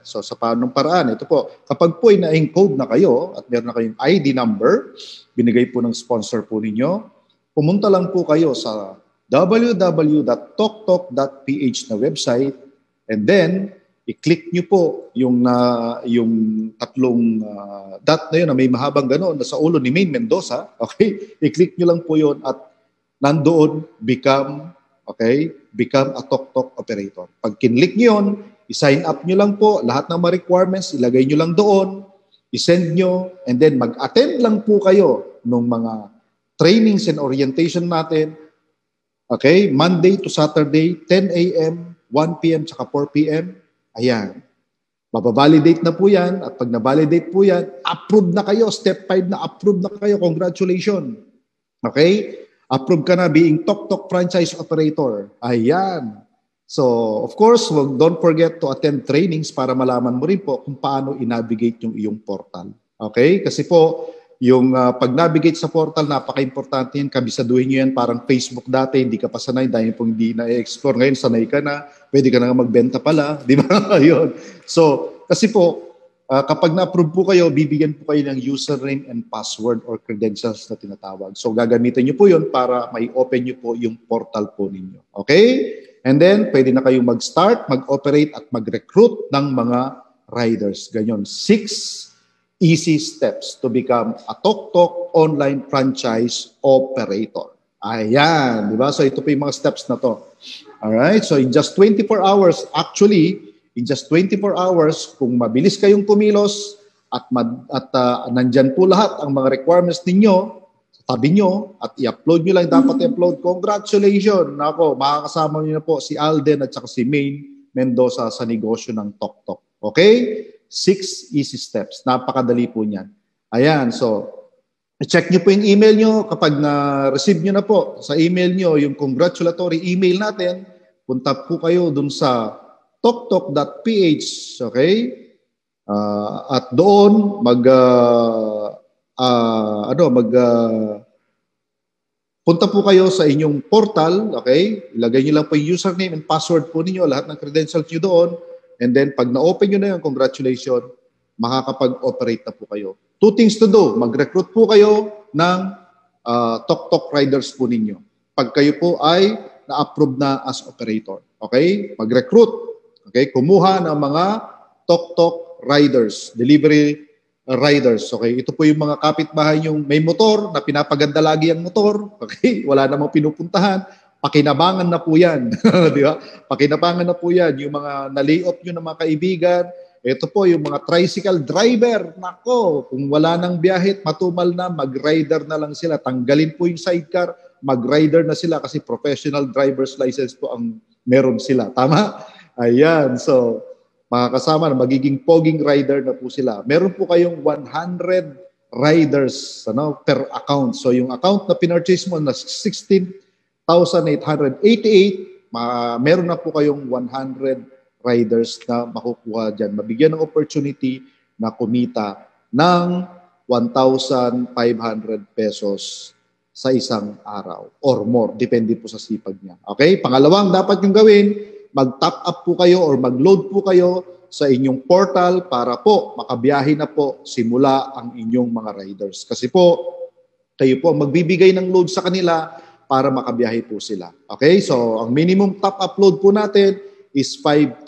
So sa paanong paraan, ito po, kapag po ay na-encode na kayo at meron na kayong ID number, binigay po ng sponsor po ninyo, pumunta lang po kayo sa www.toktok.ph na website and then i-click nyo po yung uh, yung tatlong uh, dot na yun na may mahabang ganoon na sa ulo ni Main Mendoza, (laughs) okay? I-click nyo lang po yun at nandoon become Okay? Become a tok-tok operator. Pag kinlik nyo yun, i-sign up nyo lang po, lahat ng mga requirements, ilagay nyo lang doon, i-send nyo, and then mag-attend lang po kayo ng mga trainings and orientation natin. Okay? Monday to Saturday, 10 a.m., 1 p.m., tsaka 4 p.m. Ayan. Mababalidate na po yan. At pag na-validate po yan, approved na kayo. Step 5 na approved na kayo. Congratulations. Okay? Approve ka na being Tok Tok franchise operator. Ayan. So, of course, don't forget to attend trainings para malaman mo rin po kung paano i-navigate yung iyong portal. Okay? Kasi po, yung uh, pag-navigate sa portal, napaka-importante yan. Kabisaduhin nyo yan parang Facebook dati, hindi ka pa sanay dahil po hindi na-explore. Ngayon, sanay ka na. Pwede ka na magbenta pala. (laughs) Di ba? Yun. So, kasi po, Uh, kapag na-approve po kayo, bibigyan po kayo ng username and password or credentials na tinatawag. So gagamitin niyo po yun para may open niyo po yung portal po ninyo. Okay? And then, pwede na kayong mag-start, mag-operate at mag-recruit ng mga riders. Ganyan. Six easy steps to become a TokTok online franchise operator. Ayan, di ba? So ito po yung mga steps na to. Alright, so in just 24 hours, actually, in just 24 hours, kung mabilis kayong kumilos at, mad, at uh, nandyan po lahat ang mga requirements ninyo, tabi nyo, at i-upload nyo lang dapat i-upload. Congratulations! Nako, makakasama nyo na po si Alden at saka si Maine Mendoza sa negosyo ng TokTok. Okay? Six easy steps. Napakadali po niyan. Ayan, so check nyo po yung email nyo kapag na-receive nyo na po sa email nyo yung congratulatory email natin, punta po kayo dun sa toktok.ph, okay? Uh, at doon mag uh, uh, ano mag uh, punta po kayo sa inyong portal, okay? Ilagay niyo lang po yung username and password po ninyo, lahat ng credentials niyo doon. And then pag na-open niyo na yung congratulations, makakapag-operate na po kayo. Two things to do. Mag-recruit po kayo ng uh, Tok Tok riders po ninyo. Pag kayo po ay na-approve na as operator. okay, mag-recruit, okay, kumuha ng mga tok-tok riders, delivery riders. Okay, ito po yung mga kapitbahay yung may motor na pinapaganda lagi ang motor. (laughs) Okay, wala namang pinupuntahan. Pakinabangan na po yan. (laughs) di ba? Pakinabangan na po yan. Yung mga na-layoff nyo ng mga kaibigan, ito po yung mga tricycle driver. Nako, kung wala nang biyahe, matumal na, mag-rider na lang sila. Tanggalin po yung sidecar, mag-rider na sila kasi professional driver's license po ang meron sila. Tama? Ayan. So, mga kasama na magiging poging rider na po sila. Meron po kayong 100 riders ano, per account. So, yung account na pinurchase mo na 16,888, meron na po kayong 100 riders na makukuha dyan. Mabigyan ng opportunity na kumita ng 1,500 pesos sa isang araw or more. Depende po sa sipag niya. Okay? Pangalawang dapat yung gawin, mag-top up po kayo or mag-load po kayo sa inyong portal para po makabiyahe na po simula ang inyong mga riders. Kasi po, kayo po magbibigay ng load sa kanila para makabiyahe po sila. Okay? So, ang minimum top up load po natin is 5,000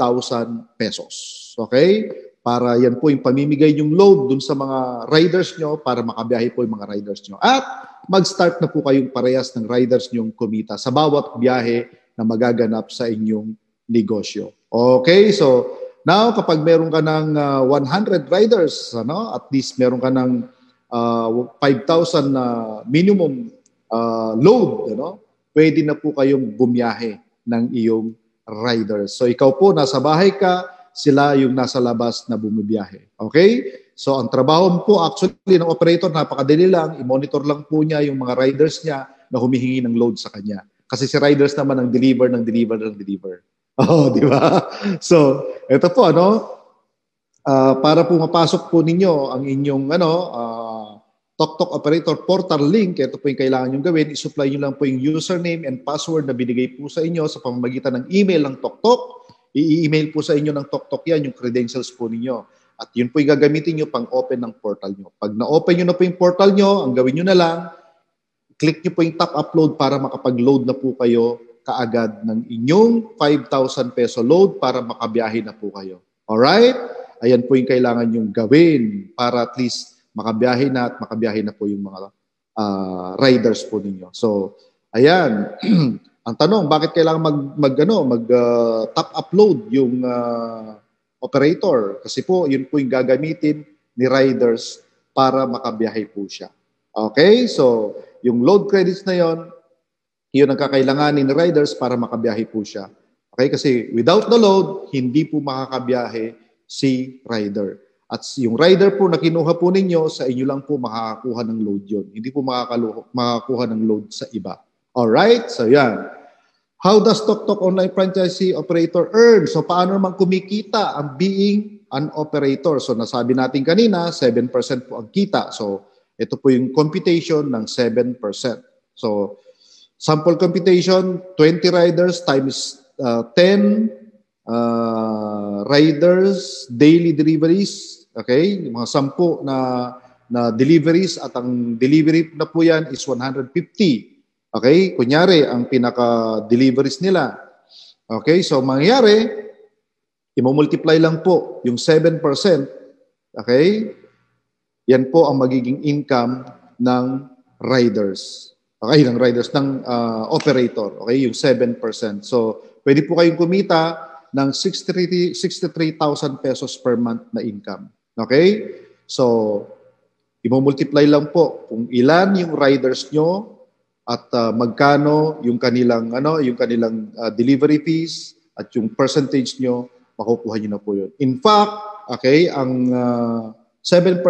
pesos. Okay? Para yan po yung pamimigay yung load dun sa mga riders nyo para makabiyahe po yung mga riders nyo. At mag-start na po kayong parehas ng riders nyong kumita sa bawat biyahe na magaganap sa inyong negosyo. Okay? So, now kapag meron ka ng uh, 100 riders, ano, at least meron ka ng uh, 5,000 na uh, minimum uh, load, ano, pwede na po kayong bumiyahe ng iyong riders. So ikaw po, nasa bahay ka, sila yung nasa labas na bumibiyahe. Okay? So ang trabaho po actually ng operator, napakadali lang, i-monitor lang po niya yung mga riders niya na humihingi ng load sa kanya. Kasi si riders naman ang deliver ng deliver ng deliver. Oh, di ba? So, ito po ano, uh, para po mapasok po ninyo ang inyong ano, uh, TokTok Operator Portal link, ito po yung kailangan nyo gawin. I-supply nyo lang po yung username and password na binigay po sa inyo sa pamamagitan ng email ng TokTok. I-email po sa inyo ng TokTok yan, yung credentials po ninyo. At yun po yung gagamitin nyo pang open ng portal nyo. Pag na-open nyo na po yung portal nyo, ang gawin nyo na lang, click nyo po yung top upload para makapag-load na po kayo kaagad ng inyong 5,000 peso load para makabiyahe na po kayo. Alright? Ayan po yung kailangan yung gawin para at least makabiyahe na at makabiyahe na po yung mga uh, riders po ninyo. So, ayan. (clears throat) Ang tanong, bakit kailangan mag mag ano, mag uh, top upload yung uh, operator? Kasi po, yun po yung gagamitin ni riders para makabiyahe po siya. Okay? So, yung load credits na yon, yun ang kakailanganin ni riders para makabiyahe po siya. Okay? Kasi without the load, hindi po makakabiyahe si rider. At yung rider po na kinuha po ninyo, sa inyo lang po makakakuha ng load yon. Hindi po makakakuha ng load sa iba. Alright? So yan. How does TokTok Online Franchisee Operator earn? So paano naman kumikita ang being an operator? So nasabi natin kanina, 7% po ang kita. So ito po yung computation ng 7%. So sample computation, 20 riders times uh, 10 uh, riders, daily deliveries, Okay? Yung mga sampu na na deliveries at ang delivery na po yan is 150. Okay? Kunyari, ang pinaka-deliveries nila. Okay? So, mangyayari, i-multiply lang po yung 7%. Okay? Yan po ang magiging income ng riders. Okay, ng riders, ng uh, operator. Okay, yung 7%. So, pwede po kayong kumita ng 63,000 pesos per month na income. Okay? So, i-multiply lang po kung ilan yung riders nyo at uh, magkano yung kanilang ano yung kanilang uh, delivery fees at yung percentage nyo makukuha niyo na po yun. In fact, okay, ang uh, 7%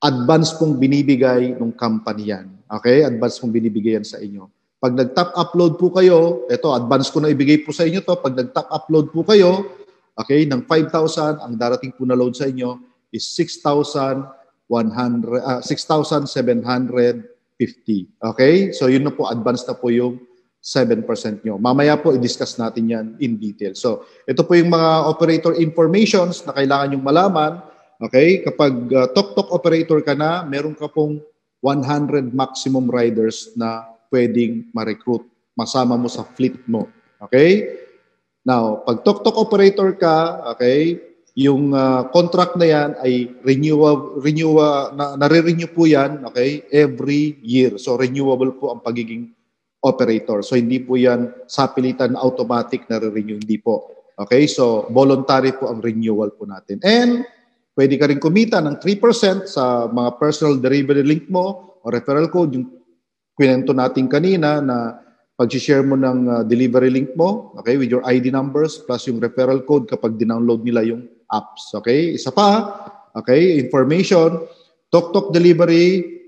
advance pong binibigay ng company yan. Okay? Advance pong binibigay yan sa inyo. Pag nag-top upload po kayo, ito, advance ko na ibigay po sa inyo to. Pag nag-top upload po kayo, okay, ng 5,000, ang darating po na load sa inyo is 6,100 uh, 6,750. Okay? So yun na po advance na po yung 7% nyo. Mamaya po i-discuss natin yan in detail. So ito po yung mga operator informations na kailangan yung malaman. Okay? Kapag uh, tok-tok operator ka na, meron ka pong 100 maximum riders na pwedeng ma-recruit. Masama mo sa fleet mo. Okay? Now, pag tok-tok operator ka, okay, yung uh, contract na yan ay renewal renew na nare-renew po yan okay every year. So renewable po ang pagiging operator. So hindi po yan sapilitan automatic na renew hindi po. Okay? So voluntary po ang renewal po natin. And pwede ka rin kumita ng 3% sa mga personal delivery link mo o referral code yung kwento natin kanina na pag-share mo ng uh, delivery link mo, okay, with your ID numbers plus yung referral code kapag dinownload nila yung apps. Okay? Isa pa, okay, information, Tok Delivery,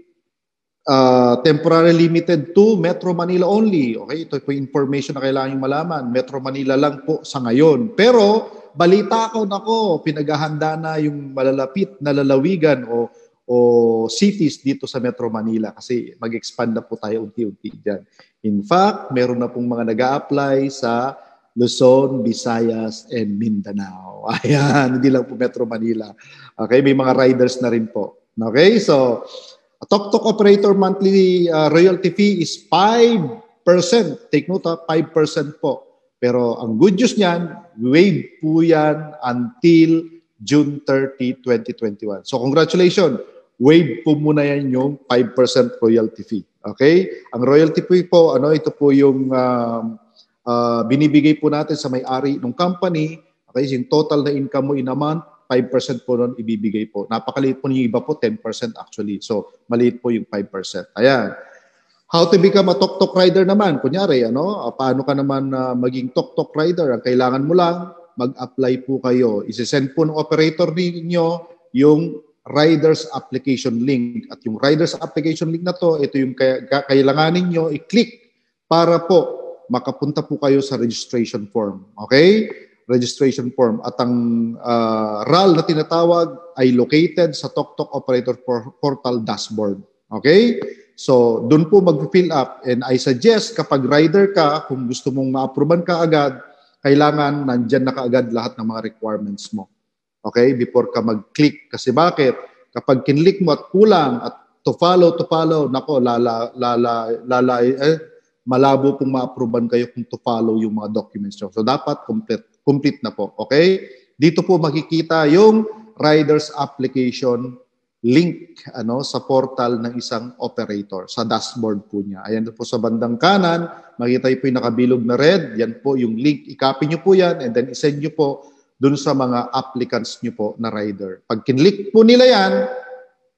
uh, temporary limited to Metro Manila only. Okay, ito po information na kailangan yung malaman. Metro Manila lang po sa ngayon. Pero, balita ko nako, pinaghahanda na yung malalapit na lalawigan o o cities dito sa Metro Manila kasi mag-expand na po tayo unti-unti dyan. In fact, meron na pong mga nag apply sa Luzon, Visayas, and Mindanao. (laughs) Ayan, hindi lang po Metro Manila. Okay, may mga riders na rin po. Okay, so a Tok operator monthly uh, royalty fee is 5%. Take note ha, 5% po. Pero ang good news niyan, waive po yan until June 30, 2021. So congratulations, waive po muna yan yung 5% royalty fee. Okay? Ang royalty fee po, ano, ito po yung uh, uh, binibigay po natin sa may-ari ng company. Okay, yung total na income mo in a month, 5% po nun ibibigay po. Napakaliit po yung iba po, 10% actually. So, maliit po yung 5%. Ayan. How to become a tok-tok rider naman? Kunyari, ano, uh, paano ka naman uh, maging tok-tok rider? Ang kailangan mo lang, mag-apply po kayo. Isesend po ng operator ninyo yung riders application link. At yung riders application link na to, ito yung kailangan ninyo i-click para po makapunta po kayo sa registration form. Okay? Registration form. At ang uh, RAL na tinatawag ay located sa TokTok Operator Portal dashboard. Okay? So, doon po mag-fill up. And I suggest kapag rider ka, kung gusto mong ma-approvean ka agad, kailangan nandyan na kaagad lahat ng mga requirements mo. Okay? Before ka mag-click. Kasi bakit? Kapag kinlik mo at kulang at to follow, to follow, nako, lala, lala, lala, eh, malabo pong ma-approvean kayo kung to follow yung mga documents nyo. So, dapat complete, complete na po. Okay? Dito po makikita yung rider's application link ano sa portal ng isang operator sa dashboard po niya. Ayan po sa bandang kanan, makita niyo po yung nakabilog na red, yan po yung link. I-copy niyo po yan and then i-send niyo po dun sa mga applicants nyo po na rider. Pag kinlik po nila yan,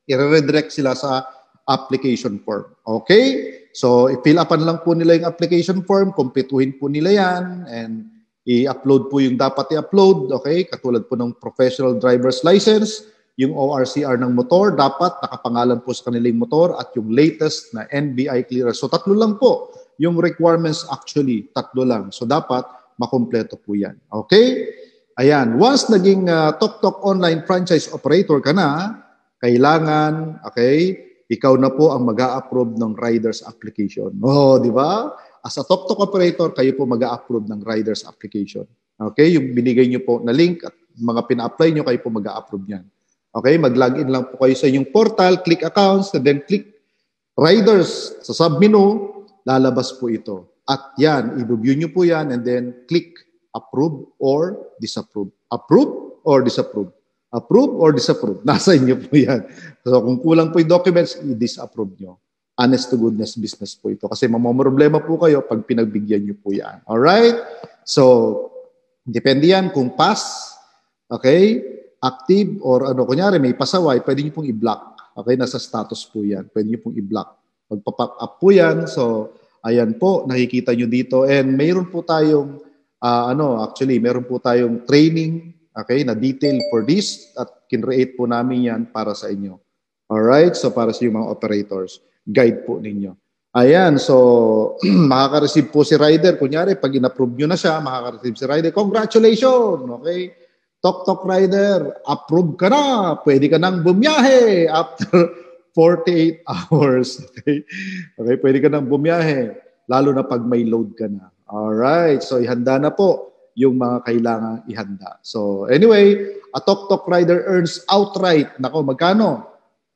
i-redirect sila sa application form. Okay? So, i-fill upan lang po nila yung application form, kumpletuhin po nila yan, and i-upload po yung dapat i-upload, okay? Katulad po ng professional driver's license, yung ORCR ng motor, dapat nakapangalan po sa kanilang motor at yung latest na NBI clearance. So, tatlo lang po yung requirements actually, tatlo lang. So, dapat makompleto po yan. Okay? Ayan, once naging uh, Tok Tok online franchise operator ka na, kailangan, okay, ikaw na po ang mag approve ng riders application. Oh, di ba? As a Tok operator, kayo po mag approve ng riders application. Okay, yung binigay niyo po na link at mga pina-apply niyo, kayo po mag approve niyan. Okay, mag-login lang po kayo sa inyong portal, click accounts, and then click riders sa submenu, lalabas po ito. At yan, i-review niyo po yan and then click approve or disapprove. Approve or disapprove. Approve or disapprove. (laughs) Nasa inyo po yan. So kung kulang po yung documents, i-disapprove nyo. Honest to goodness business po ito. Kasi problema po kayo pag pinagbigyan nyo po yan. Alright? So, depende yan kung pass, okay, active, or ano, kunyari may pasaway, pwede nyo pong i-block. Okay, nasa status po yan. Pwede nyo pong i-block. Pagpa-pop up po yan, so, ayan po, nakikita nyo dito. And mayroon po tayong uh, ano, actually, meron po tayong training, okay, na detail for this at kinreate po namin yan para sa inyo. Alright? So, para sa mga operators. Guide po ninyo. Ayan, so (clears throat) makaka-receive po si rider. Kunyari, pag in-approve nyo na siya, makaka-receive si rider. Congratulations! Okay? Tok Tok Rider, approve ka na. Pwede ka nang bumiyahe after (laughs) 48 (laughs) hours. Okay? Okay, pwede ka nang bumiyahe. Lalo na pag may load ka na. Alright, so ihanda na po yung mga kailangan ihanda. So anyway, a Tok Tok rider earns outright, nako magkano?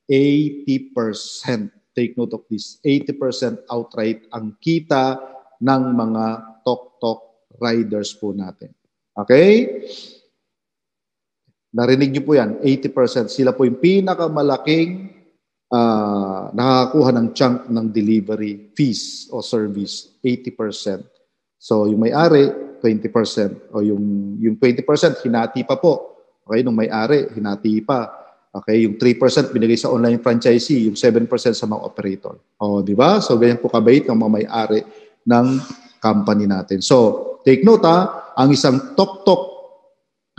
80%. Take note of this. 80% outright ang kita ng mga Tok Tok riders po natin. Okay? Narinig niyo po yan, 80%. Sila po yung pinakamalaking uh, nakakakuha ng chunk ng delivery fees o service, 80%. So yung may-ari, 20%. O yung, yung 20%, hinati pa po. Okay, nung may-ari, hinati pa. Okay, yung 3% binigay sa online franchisee, yung 7% sa mga operator. O, di ba? So, ganyan po kabait ng mga may-ari ng company natin. So, take note ha, ang isang tok-tok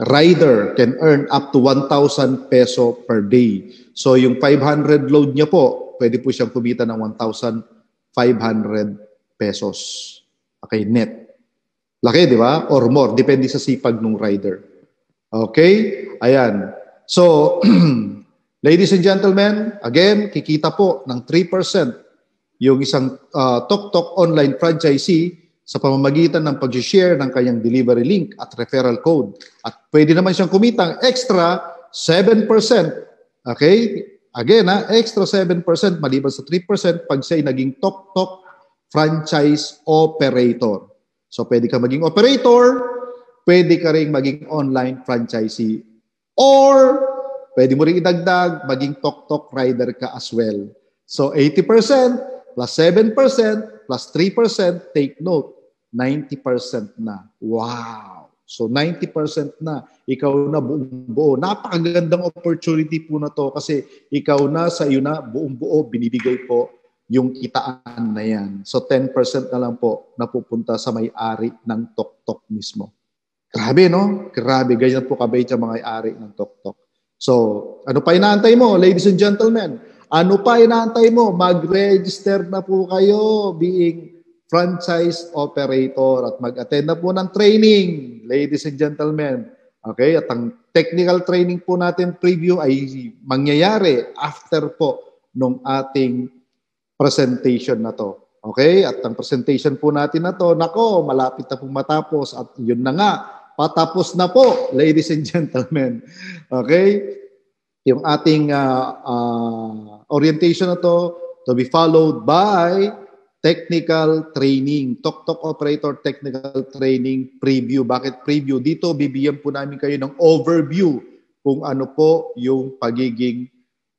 rider can earn up to 1,000 peso per day. So, yung 500 load niya po, pwede po siyang kumita ng 1,500 pesos. Okay, net. Laki, di ba? Or more, depende sa sipag ng rider. Okay? Ayan. So, (clears throat) ladies and gentlemen, again, kikita po ng 3% yung isang uh, Tok online franchisee sa pamamagitan ng pag-share ng kanyang delivery link at referral code. At pwede naman siyang kumita extra 7%. Okay? Again, ha, extra 7% maliban sa 3% pag siya'y naging Tok franchise operator. So pwede ka maging operator, pwede ka rin maging online franchisee Or, pwede mo rin idagdag, maging tok-tok rider ka as well. So, 80% plus 7% plus 3%, take note, 90% na. Wow! So, 90% na. Ikaw na buong buo. Napakagandang opportunity po na to kasi ikaw na sa iyo na buong buo binibigay po yung kitaan na yan. So 10% na lang po napupunta sa may-ari ng tok-tok mismo. Grabe, no? Grabe, ganyan po kabait yung mga ari ng Tok Tok. So, ano pa inaantay mo, ladies and gentlemen? Ano pa inaantay mo? Mag-register na po kayo being franchise operator at mag-attend na po ng training, ladies and gentlemen. Okay, at ang technical training po natin preview ay mangyayari after po nung ating presentation na to. Okay, at ang presentation po natin na to, nako, malapit na pong matapos at yun na nga, Patapos na po, ladies and gentlemen. Okay? Yung ating uh, uh, orientation na to to be followed by technical training. Tok-tok operator technical training preview. Bakit preview? Dito bibigyan po namin kayo ng overview kung ano po yung pagiging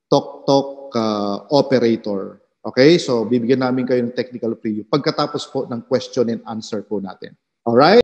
tok-tok uh, operator. Okay? So bibigyan namin kayo ng technical preview pagkatapos po ng question and answer po natin. All right?